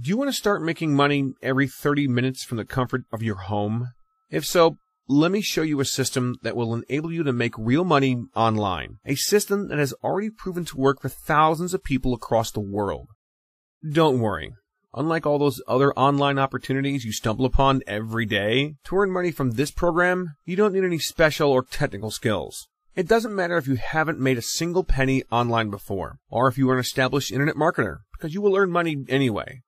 Do you want to start making money every 30 minutes from the comfort of your home? If so, let me show you a system that will enable you to make real money online. A system that has already proven to work for thousands of people across the world. Don't worry. Unlike all those other online opportunities you stumble upon every day, to earn money from this program, you don't need any special or technical skills. It doesn't matter if you haven't made a single penny online before, or if you are an established internet marketer, because you will earn money anyway.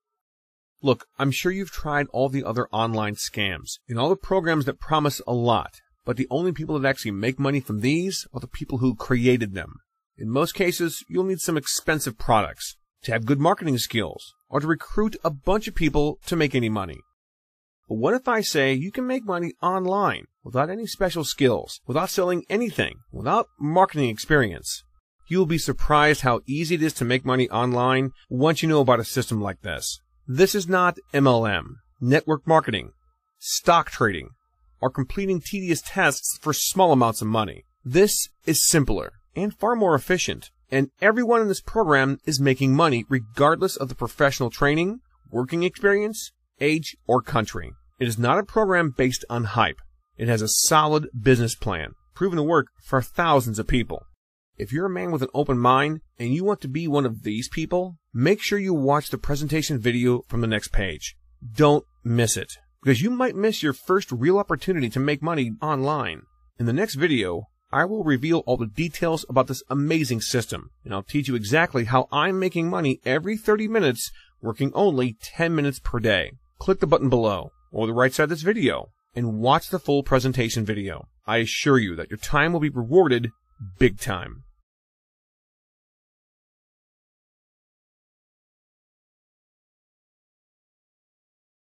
Look, I'm sure you've tried all the other online scams and all the programs that promise a lot, but the only people that actually make money from these are the people who created them. In most cases, you'll need some expensive products, to have good marketing skills, or to recruit a bunch of people to make any money. But what if I say you can make money online without any special skills, without selling anything, without marketing experience? You will be surprised how easy it is to make money online once you know about a system like this. This is not MLM, network marketing, stock trading, or completing tedious tasks for small amounts of money. This is simpler and far more efficient and everyone in this program is making money regardless of the professional training, working experience, age, or country. It is not a program based on hype. It has a solid business plan, proven to work for thousands of people. If you're a man with an open mind and you want to be one of these people, make sure you watch the presentation video from the next page. Don't miss it, because you might miss your first real opportunity to make money online. In the next video, I will reveal all the details about this amazing system, and I'll teach you exactly how I'm making money every 30 minutes, working only 10 minutes per day. Click the button below, or the right side of this video, and watch the full presentation video. I assure you that your time will be rewarded big time.